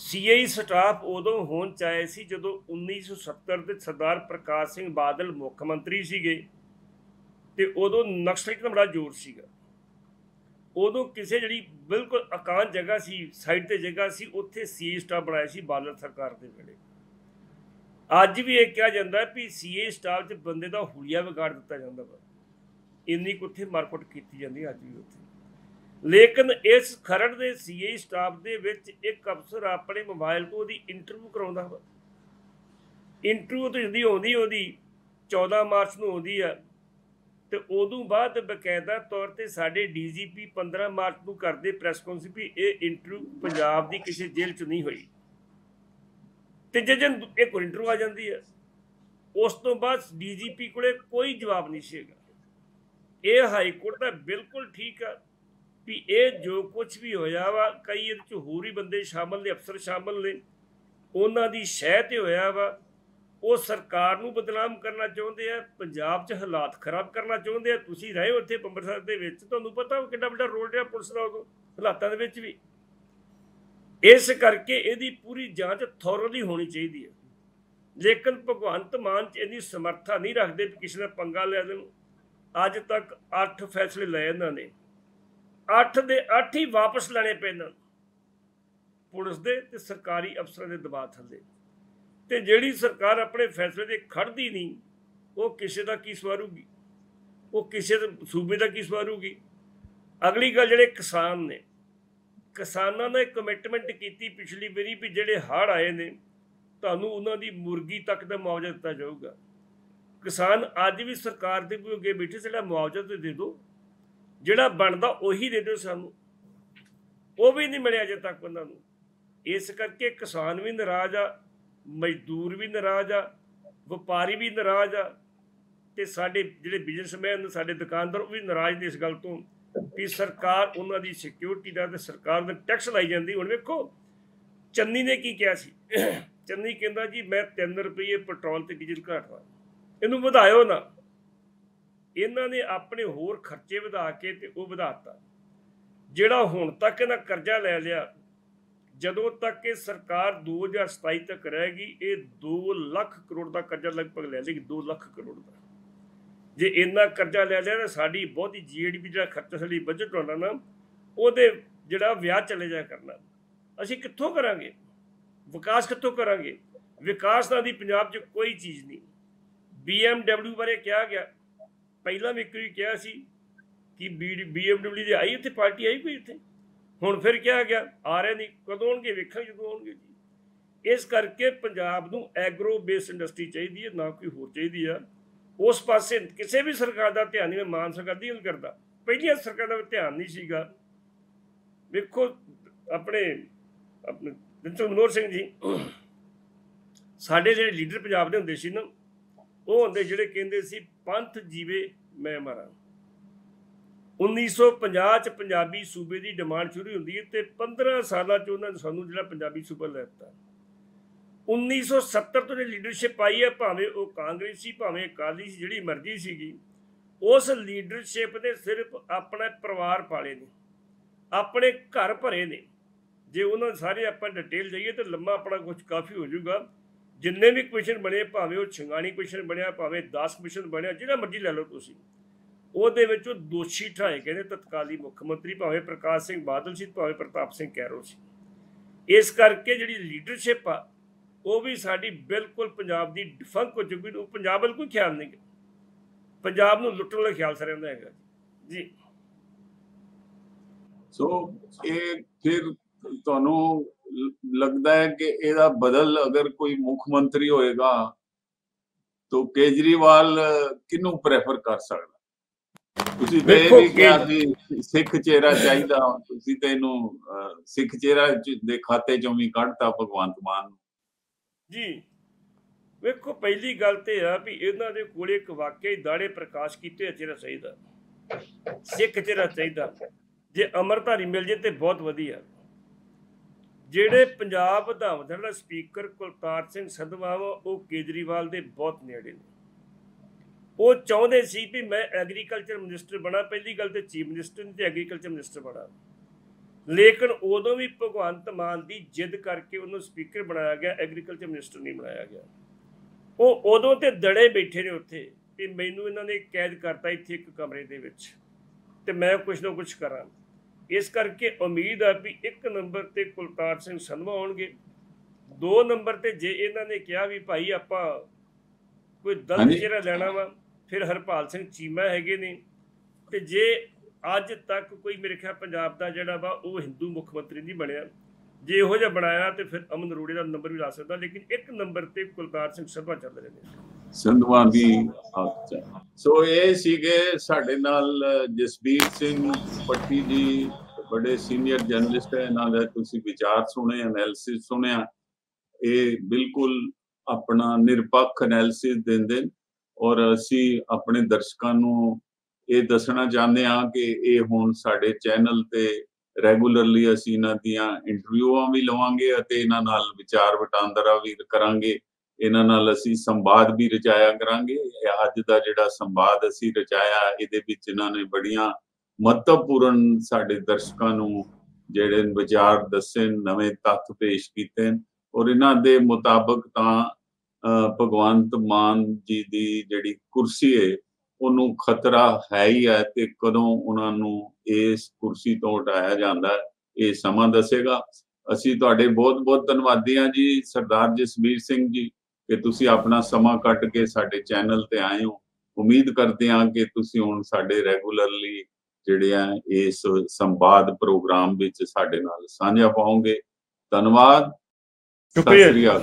ਸੀਆਈ ਸਟਾਫ ਉਦੋਂ ਹੋਣ ਚਾਹੇ ਸੀ ਜਦੋਂ 1970 ਦੇ ਸਰਦਾਰ ਪ੍ਰਕਾਸ਼ ਸਿੰਘ ਬਾਦਲ ਮੁੱਖ ਮੰਤਰੀ ਸੀਗੇ ਤੇ ਉਦੋਂ ਨਕਸਲਿਟ ਦਾ ਬੜਾ ਜ਼ੋਰ ਸੀਗਾ। ਉਦੋਂ ਕਿਸੇ ਜਿਹੜੀ ਬਿਲਕੁਲ ਅਕਾਂਤ ਜਗ੍ਹਾ ਸੀ, ਸਾਈਡ ਤੇ ਜਗ੍ਹਾ ਸੀ, ਉੱਥੇ ਸੀਆਈ ਸਟਾਫ ਬਣਾਇਆ ਸੀ ਬਾਦਲ ਸਰਕਾਰ ਦੇ ਵੇਲੇ ਅੱਜ ਵੀ ਇਹ ਕਿਹਾ ਜਾਂਦਾ ਹੈ ਵੀ ਸੀਆਈ ਸਟਾਫ 'ਚ ਬੰਦੇ ਦਾ ਹੁਲੀਆ ਵਿਗਾੜ ਦਿੱਤਾ ਜਾਂਦਾ ਵਾ। ਇੰਨੀ ਕੁ ਉੱਥੇ ਮਾਰਕਟ ਕੀਤੀ ਜਾਂਦੀ ਅੱਜ ਵੀ ਉੱਥੇ। ਲੇਕਿਨ ਇਸ ਖਰੜ ਦੇ ਸੀਏ ਸਟਾਫ ਦੇ ਵਿੱਚ ਇੱਕ ਅਫਸਰ ਆਪਣੇ ਮੋਬਾਈਲ ਤੋਂ ਉਹਦੀ ਇੰਟਰਵਿਊ ਕਰਾਉਂਦਾ ਵਾ। ਇੰਟਰਵਿਊ ਤੋਂ ਜਦੀ ਆਉਂਦੀ, ਉਹਦੀ 14 ਮਾਰਚ ਨੂੰ ਆਉਂਦੀ ਆ। ਤੇ ਉਦੋਂ ਬਾਅਦ ਬਕਾਇਦਾ ਤੌਰ ਤੇ ਸਾਡੇ ਡੀਜੀਪੀ 15 ਮਾਰਚ ਨੂੰ ਕਰਦੇ ਪ੍ਰੈਸ ਕਾਨਫਰੰਸ ਵੀ ਇਹ ਇੰਟਰਵਿਊ ਪੰਜਾਬ ਦੀ ਕਿਸੇ ਜੇਲ੍ਹ 'ਚ ਨਹੀਂ ਹੋਈ। ਤੇ ਜੇ ਜਨ ਇੱਕ ਇੰਟਰਵਿਊ ਆ ਜਾਂਦੀ ਹੈ, ਉਸ ਤੋਂ ਬਾਅਦ ਡੀਜੀਪੀ ਕੋਲੇ ਕੋਈ ਜਵਾਬ ਨਹੀਂ ਸੀਗਾ ਇਹ ਹਾਈ ਕੋਰਟ ਦਾ ਬਿਲਕੁਲ ਠੀਕ ਆ ਵੀ ਇਹ ਜੋ ਕੁਝ ਵੀ ਹੋਇਆ ਵਾ, ਕਈ ਇਹਦੇ ਚ ਹੋਰ ਹੀ ਬੰਦੇ ਸ਼ਾਮਲ ਨੇ, ਅਫਸਰ ਸ਼ਾਮਲ ਨੇ। ਉਹਨਾਂ ਦੀ ਸ਼ਹਿ ਤੇ ਹੋਇਆ ਵਾ, ਉਹ ਸਰਕਾਰ ਨੂੰ ਬਦਨਾਮ ਕਰਨਾ ਚਾਹੁੰਦੇ ਆ, ਪੰਜਾਬ 'ਚ ਹਾਲਾਤ ਖਰਾਬ ਕਰਨਾ ਚਾਹੁੰਦੇ ਆ। ਤੁਸੀਂ ਰਹੇ ਹੋ ਇੱਥੇ ਅੰਮ੍ਰਿਤਸਰ ਦੇ ਵਿੱਚ, ਤੁਹਾਨੂੰ ਪਤਾ ਕਿੰਨਾ ਵੱਡਾ ਰੋਲ ਰਿਹਾ ਪੁਲਿਸ ਦਾ ਉਦੋਂ ਹਾਲਾਤਾਂ ਦੇ ਵਿੱਚ ਵੀ। ਇਸ ਕਰਕੇ ਇਹਦੀ ਪੂਰੀ ਜਾਂਚ ਥੋਰਲੀ ਹੋਣੀ ਚਾਹੀਦੀ ਹੈ। ਲੇਕਿਨ ਭਗਵੰਤ ਮਾਨ ਚ ਇੰਨੀ ਸਮਰੱਥਾ ਨਹੀਂ ਰੱਖਦੇ ਵੀ ਕਿਸੇ ਨੇ ਪੰਗਾ ਲੈ ਦੇਣ। ਅੱਜ ਤੱਕ 8 ਫੈਸਲੇ ਲਏ ਇਹਨਾਂ ਨੇ। 8 ਦੇ 8 ਹੀ ਵਾਪਸ ਲੈਣੇ ਪਏ ਇਹਨਾਂ ਨੂੰ। ਪੁਲਿਸ ਦੇ ਤੇ ਸਰਕਾਰੀ ਅਫਸਰਾਂ ਦੇ ਦਬਾਅ ਥੱਲੇ। ਤੇ ਜਿਹੜੀ ਸਰਕਾਰ ਆਪਣੇ ਫੈਸਲੇ ਤੇ ਖੜਦੀ ਨਹੀਂ, ਉਹ ਕਿਸੇ ਦਾ ਕੀ ਸਵਾਰੂਗੀ? ਉਹ ਕਿਸੇ ਦੇ ਸੂਬੇ ਦਾ ਕੀ ਸਵਾਰੂਗੀ? ਅਗਲੀ ਗੱਲ ਜਿਹੜੇ ਕਿਸਾਨ ਨੇ ਕਿਸਾਨਾਂ ਨੇ ਕਮਿਟਮੈਂਟ ਕੀਤੀ ਪਿਛਲੀ ਵਾਰੀ ਵੀ ਜਿਹੜੇ ਹੜ੍ਹ ਆਏ ਨੇ, ਤੁਹਾਨੂੰ ਉਹਨਾਂ ਦੀ ਮੁਰਗੀ ਤੱਕ ਦਾ ਮੁਆਵਜ਼ਾ ਦਿੱਤਾ ਜਾਊਗਾ। ਕਿਸਾਨ ਅੱਜ ਵੀ ਸਰਕਾਰ ਦੇ ਵੀ ਅੱਗੇ ਬੈਠੇ ਸਾਡਾ ਮੁਆਵਜ਼ਾ ਤੇ ਦੇ ਦਿਓ, ਜਿਹੜਾ ਬਣਦਾ ਉਹੀ ਦੇ ਦਿਓ ਸਾਨੂੰ। ਉਹ ਵੀ ਨਹੀਂ ਮਿਲਿਆ ਅਜੇ ਤੱਕ ਉਹਨਾਂ ਨੂੰ। ਇਸ ਕਰਕੇ ਕਿਸਾਨ ਵੀ ਨਾਰਾਜ਼ ਆ, ਮਜ਼ਦੂਰ ਵੀ ਨਾਰਾਜ਼ ਆ, ਵਪਾਰੀ ਵੀ ਨਾਰਾਜ਼ ਆ, ਤੇ ਸਾਡੇ ਜਿਹੜੇ ਬਿਜ਼ਨਸਮੈਨ ਸਾਡੇ ਦੁਕਾਨਦਾਰ ਉਹ ਵੀ ਨਾਰਾਜ਼ ਨੇ ਇਸ ਗੱਲ ਤੋਂ। ਕਿ ਸਰਕਾਰ ਉਹਨਾਂ ਦੀ ਸਿਕਿਉਰਿਟੀ ਦਾ ਤੇ ਸਰਕਾਰ ਦਾ ਟੈਕਸ ਲਾਈ ਜਾਂਦੀ। ਹੁਣ ਵੇਖੋ, ਚੰਨੀ ਨੇ ਕੀ ਕਿਹਾ ਸੀ? ਚੰਨੀ ਕਹਿੰਦਾ ਜੀ, ਮੈਂ 3 ਰੁਪਏ ਪੈਟਰੋਲ ਤੇ ਡੀਜ਼ਲ ਘਟਵਾ ਇਹਨੂੰ ਵਧਾਇਓ ਨਾ। ਇਹਨਾਂ ਨੇ ਆਪਣੇ ਹੋਰ ਖਰਚੇ ਵਧਾ ਕੇ ਤੇ ਉਹ ਵਧਾਤਾ। ਜਿਹੜਾ ਹੁਣ ਤੱਕ ਇਹਨਾਂ ਕਰਜ਼ਾ ਲੈ ਲਿਆ, ਜਦੋਂ ਤੱਕ ਇਹ ਸਰਕਾਰ 2027 ਤੱਕ ਰਹੇਗੀ ਇਹ 2 ਲੱਖ ਕਰੋੜ ਦਾ ਕਰਜ਼ਾ ਲਗਭਗ ਲੈ ਲੇਗੀ 2 ਲੱਖ ਕਰੋੜ ਦਾ। ਜੇ ਇੰਨਾ ਕਰਜ਼ਾ ਲੈ ਲਿਆ ਤਾਂ ਸਾਡੀ ਬਹੁਤੀ ਜੀਡੀਪੀ ਜਿਹੜਾ ਖਰਚਾ ਸਾਡੀ ਬਜਟ ਹੋਣਾ ਨਾ, ਉਹਦੇ ਜਿਹੜਾ ਵਿਆਹ ਚਲੇ ਜਾ ਕਰਨਾ। ਅਸੀਂ ਕਿੱਥੋਂ ਕਰਾਂਗੇ? ਵਿਕਾਸ ਕਿੱਥੋਂ ਕਰਾਂਗੇ? ਵਿਕਾਸ ਦਾ ਦੀ ਪੰਜਾਬ 'ਚ ਕੋਈ ਚੀਜ਼ ਨਹੀਂ। BMW ਬਾਰੇ ਕਿਹਾ ਗਿਆ। ਪਹਿਲਾਂ ਵੀ ਇੱਕ ਵਾਰੀ ਕਿਹਾ ਸੀ ਕਿ BMW ਦੀ ਆਈ ਉੱਥੇ, ਪਾਰਟੀ ਆਈ ਕੋਈ ਇੱਥੇ ਹੁਣ ਫਿਰ ਕਿਹਾ ਗਿਆ, ਆ ਰਹੇ ਨਹੀਂ। ਕਦੋਂ ਆਉਣਗੇ? ਵੇਖਾਂਗੇ ਜਦੋਂ ਆਉਣਗੇ ਜੀ। ਇਸ ਕਰਕੇ ਪੰਜਾਬ ਨੂੰ ਐਗਰੋ ਬੇਸ ਇੰਡਸਟਰੀ ਚਾਹੀਦੀ ਹੈ, ਨਾ ਕੋਈ ਹੋਰ ਚਾਹੀਦੀ ਆ। ਉਸ ਪਾਸੇ ਕਿਸੇ ਵੀ ਸਰਕਾਰ ਦਾ ਧਿਆਨ ਨਹੀਂ ਮੈਂ ਮਾਨ ਸਰਕਾਰ ਦੀ ਗੱਲ ਕਰਦਾ। ਪਹਿਲੀਆਂ ਸਰਕਾਰਾਂ ਦਾ ਧਿਆਨ ਨਹੀਂ ਸੀਗਾ। ਵੇਖੋ, ਆਪਣੇ ਆਪਣੇ ਦਿਨਚੰਦ ਮਨੋਹਰ ਸਿੰਘ ਜੀ, ਸਾਡੇ ਜਿਹੜੇ ਲੀਡਰ ਪੰਜਾਬ ਦੇ ਹੁੰਦੇ ਸੀ ਨਾ, ਉਹ ਹੁੰਦੇ ਜਿਹੜੇ ਕਹਿੰਦੇ ਸੀ, ਪੰਥ ਜੀਵੇ, ਮੈਂ ਮਰਾਂ। 1950 ਚ ਪੰਜਾਬੀ ਸੂਬੇ ਦੀ ਡਿਮਾਂਡ ਸ਼ੁਰੂ ਹੁੰਦੀ ਹੈ ਤੇ 15 ਸਾਲਾਂ ਚ ਉਹਨਾਂ ਨੇ ਸਾਨੂੰ ਜਿਹੜਾ ਪੰਜਾਬੀ ਸੂਬਾ ਲੈ ਦਿੱਤਾ। 1970 ਤੋਂ ਜੇ ਲੀਡਰਸ਼ਿਪ ਆਈ ਹੈ, ਭਾਵੇਂ ਉਹ ਕਾਂਗਰਸੀ ਭਾਵੇਂ ਅਕਾਲੀ ਸੀ, ਜਿਹੜੀ ਮਰਜ਼ੀ ਸੀਗੀ, ਉਸ ਲੀਡਰਸ਼ਿਪ ਨੇ ਸਿਰਫ ਆਪਣਾ ਪਰਿਵਾਰ ਪਾਲੇ ਨੇ, ਆਪਣੇ ਘਰ ਭਰੇ ਨੇ। ਜੇ ਉਹਨਾਂ ਸਾਰੇ ਆਪਾਂ ਡਿਟੇਲ ਜਾਈਏ ਤਾਂ ਲੰਮਾ ਆਪਣਾ ਕੁਝ ਕਾਫੀ ਹੋ ਜਾਊਗਾ। ਜਿੰਨੇ ਵੀ ਕੁਐਸਚਨ ਬਣੇ, ਭਾਵੇਂ ਉਹ ਛੰਗਾਣੀ ਕੁਐਸਚਨ ਬਣਿਆ, ਭਾਵੇਂ 10 ਕੁਐਸਚਨ ਬਣਿਆ, ਜਿਹੜਾ ਮਰਜ਼ੀ ਲੈ ਲਓ ਤੁਸੀਂ। ਉਹਦੇ ਵਿੱਚ ਉਹ ਦੋਸ਼ੀ ਠਾਏ ਗਏ ਨੇ, ਤਤਕਾਲੀ ਮੁੱਖ ਮੰਤਰੀ, ਭਾਵੇਂ ਪ੍ਰਕਾਸ਼ ਸਿੰਘ ਬਾਦਲ ਸੀ, ਭਾਵੇਂ ਪ੍ਰਤਾਪ ਸਿੰਘ ਕੈਰੋ ਸੀ। ਇਸ ਕਰਕੇ ਜਿਹੜੀ ਲੀਡਰਸ਼ਿਪ ਆ ਉਹ ਵੀ ਸਾਡੀ ਬਿਲਕੁਲ ਪੰਜਾਬ ਦੀ ਡਿਫੰਕ ਹੋ ਚੁੱਕੀ ਉਹ ਪੰਜਾਬ ਵੱਲ ਕੋਈ ਖਿਆਲ ਨਹੀਂ ਪੰਜਾਬ ਨੂੰ ਲੁੱਟਣ ਦਾ ਖਿਆਲ ਸਰਿਆਂ ਦਾ ਹੈਗਾ। ਜੀ। ਸੋ ਇਹ ਫਿਰ ਤੁਹਾਨੂੰ ਲੱਗਦਾ ਹੈ ਕਿ ਇਹਦਾ ਬਦਲ ਅਗਰ ਕੋਈ ਮੁੱਖ ਮੰਤਰੀ ਹੋਏਗਾ ਤਾਂ ਕੇਜਰੀਵਾਲ ਕਿਹਨੂੰ ਪ੍ਰੈਫਰ ਕਰ ਸਕਦਾ? ਤੁਸੀਂ ਤੇ ਵੀ ਕਿਹਾ ਸੀ ਸਿੱਖ ਚਿਹਰਾ ਚਾਹੀਦਾ ਤੁਸੀਂ ਤੇ ਇਹਨੂੰ ਸਿੱਖ ਚਿਹਰਾ ਦੇ ਖਾਤੇ ਚੋਂ ਵੀ ਕੱਢਤਾ ਭਗਵੰਤ ਮਾਨ ਜੀ, ਵੇਖੋ, ਪਹਿਲੀ ਗੱਲ ਤੇ ਆ ਵੀ ਇਹਨਾਂ ਦੇ ਕੋਲੇ ਇੱਕ ਵਾਕਿਆ ਹੀ ਦਾੜੇ ਪ੍ਰਕਾਸ਼ ਕੀਤੇ ਚਿਹਰਾ ਚਾਹੀਦਾ। ਸਿੱਖ ਚਿਹਰਾ ਚਾਹੀਦਾ, ਜੇ ਅਮਰਧਾਰੀ ਮਿਲ ਜੇ ਤੇ ਬਹੁਤ ਵਧੀਆ। ਜਿਹੜੇ ਪੰਜਾਬ ਵਿਧਾਨ ਸਭਾ ਦਾ ਸਪੀਕਰ ਕੁਲਤਾਰ ਸਿੰਘ ਸੰਧਵਾਵਾ ਉਹ ਕੇਜਰੀਵਾਲ ਦੇ ਬਹੁਤ ਨੇੜੇ ਨੇ। ਉਹ ਚਾਹੁੰਦੇ ਸੀ ਵੀ ਮੈਂ ਐਗਰੀਕਲਚਰ ਮਿਨਿਸਟਰ ਬਣਾ, ਪਹਿਲੀ ਗੱਲ ਤੇ ਚੀਫ ਮਿਨਿਸਟਰ ਤੇ ਐਗਰੀਕਲਚਰ ਮਿਨਿਸਟਰ ਬਣਾ। ਲੇਕਿਨ ਉਦੋਂ ਵੀ ਭਗਵੰਤ ਮਾਨ ਦੀ ਜਿੱਦ ਕਰਕੇ ਉਹਨੂੰ ਸਪੀਕਰ ਬਣਾਇਆ ਗਿਆ ਐਗਰੀਕਲਚਰ ਮਿਨਿਸਟਰ ਨਹੀਂ ਬਣਾਇਆ ਗਿਆ। ਉਹ ਉਦੋਂ ਤੇ ਦੜੇ ਬੈਠੇ ਨੇ ਉੱਥੇ ਵੀ ਮੈਨੂੰ ਇਹਨਾਂ ਨੇ ਕੈਦ ਕਰਤਾ ਇੱਥੇ ਇੱਕ ਕਮਰੇ ਦੇ ਵਿੱਚ ਤੇ ਮੈਂ ਕੁਝ ਨਾ ਕੁਝ ਕਰਾਂ। ਇਸ ਕਰਕੇ ਉਮੀਦ ਆ ਵੀ ਇੱਕ ਨੰਬਰ ਤੇ ਕੁਲਤਾਰ ਸਿੰਘ ਸੰਧਵਾ ਆਉਣਗੇ। ਦੋ ਨੰਬਰ ਤੇ ਜੇ ਇਹਨਾਂ ਨੇ ਕਿਹਾ ਵੀ ਭਾਈ ਆਪਾਂ ਕੋਈ ਦਲ ਜਿਹੜਾ ਲੈਣਾ ਵਾ ਫਿਰ ਹਰਪਾਲ ਸਿੰਘ ਚੀਮਾ ਹੈਗੇ ਨੇ। ਤੇ ਜੇ ਅੱਜ ਤੱਕ ਕੋਈ ਮੇਰੇ ਖਿਆਲ ਪੰਜਾਬ ਦਾ ਜਿਹੜਾ ਵਾ, ਉਹ ਹਿੰਦੂ ਮੁੱਖ ਮੰਤਰੀ ਨਹੀਂ ਬਣਿਆ। ਜੇ ਇਹੋ ਜਿਹਾ ਬਣਾਇਆ ਤੇ ਫਿਰ ਅਮਨ ਅਰੋੜੇ ਦਾ ਨੰਬਰ ਵੀ ਲਾ ਸਕਦਾ, ਲੇਕਿਨ ਇੱਕ ਨੰਬਰ ਤੇ ਕੁਲਤਾਰ ਸਿੰਘ ਸੰਧਵਾ ਚੱਲ ਰਹੇ ਨੇ। ਸੰਧਵਾ ਦੀ ਸੋ ਇਹ ਸੀਗੇ ਸਾਡੇ ਨਾਲ ਜਸਬੀਰ ਸਿੰਘ ਪੱਟੀ ਜੀ, ਬੜੇ ਸੀਨੀਅਰ ਜਰਨਲਿਸਟ ਹੈ। ਇਹਨਾਂ ਦਾ ਤੁਸੀਂ ਵਿਚਾਰ ਸੁਣੇ ਐਨਾਲਿਸਿਸ ਸੁਣਿਆ। ਇਹ ਬਿਲਕੁਲ ਆਪਣਾ ਨਿਰਪੱਖ ਐਨਾਲਿਸਿਸ ਦਿੰਦੇ ਔਰ ਅਸੀਂ ਆਪਣੇ ਦਰਸ਼ਕਾਂ ਨੂੰ ਇਹ ਦੱਸਣਾ ਚਾਹੁੰਦੇ ਹਾਂ ਕਿ ਇਹ ਹੁਣ ਸਾਡੇ ਚੈਨਲ ਤੇ ਰੈਗੂਲਰਲੀ ਅਸੀਂ ਇਹਨਾਂ ਦੀਆਂ ਇੰਟਰਵਿਊਆਂ ਵੀ ਲਵਾਂਗੇ ਅਤੇ ਇਹਨਾਂ ਨਾਲ ਵਿਚਾਰ ਵਟਾਂਦਰਾ ਵੀ ਕਰਾਂਗੇ। ਇਹਨਾਂ ਨਾਲ ਅਸੀਂ ਸੰਵਾਦ ਵੀ ਰਚਾਇਆ ਕਰਾਂਗੇ। ਅੱਜ ਦਾ ਜਿਹੜਾ ਸੰਵਾਦ ਅਸੀਂ ਰਚਾਇਆ, ਇਹਦੇ ਵਿੱਚ ਇਹਨਾਂ ਨੇ ਬੜੀਆਂ ਮਹੱਤਵਪੂਰਨ ਸਾਡੇ ਦਰਸ਼ਕਾਂ ਨੂੰ ਜਿਹੜੇ ਵਿਚਾਰ ਦੱਸੇ, ਨਵੇਂ ਤੱਥ ਪੇਸ਼ ਕੀਤੇ ਔਰ ਇਹਨਾਂ ਦੇ ਮੁਤਾਬਕ ਤਾਂ ਭਗਵੰਤ ਮਾਨ ਜੀ ਦੀ ਜਿਹੜੀ ਕੁਰਸੀ ਹੈ ਉਹਨੂੰ ਖਤਰਾ ਹੈ ਹੀ ਹੈ ਤੇ ਕਦੋਂ ਉਹਨਾਂ ਨੂੰ ਇਸ ਕੁਰਸੀ ਤੋਂ ਹਟਾਇਆ ਜਾਂਦਾ ਇਹ ਸਮਾਂ ਦੱਸੇਗਾ। ਅਸੀਂ ਤੁਹਾਡੇ ਬਹੁਤ ਬਹੁਤ ਧੰਨਵਾਦੀ ਹਾਂ ਜੀ ਸਰਦਾਰ ਜਸਵੀਰ ਸਿੰਘ ਜੀ ਕਿ ਤੁਸੀਂ ਆਪਣਾ ਸਮਾਂ ਕੱਢ ਕੇ ਸਾਡੇ ਚੈਨਲ ਤੇ ਆਏ ਹੋ। ਉਮੀਦ ਕਰਦੇ ਹਾਂ ਕਿ ਤੁਸੀਂ ਹੁਣ ਸਾਡੇ ਰੈਗੂਲਰਲੀ ਜਿਹੜੇ ਆ ਇਸ ਸੰਵਾਦ ਪ੍ਰੋਗਰਾਮ ਵਿੱਚ ਸਾਡੇ ਨਾਲ ਸਾਂਝਾ ਪਾਉਂਗੇ ਧੰਨਵਾਦ। ਸ਼ੁਕਰੀਆ